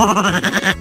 ー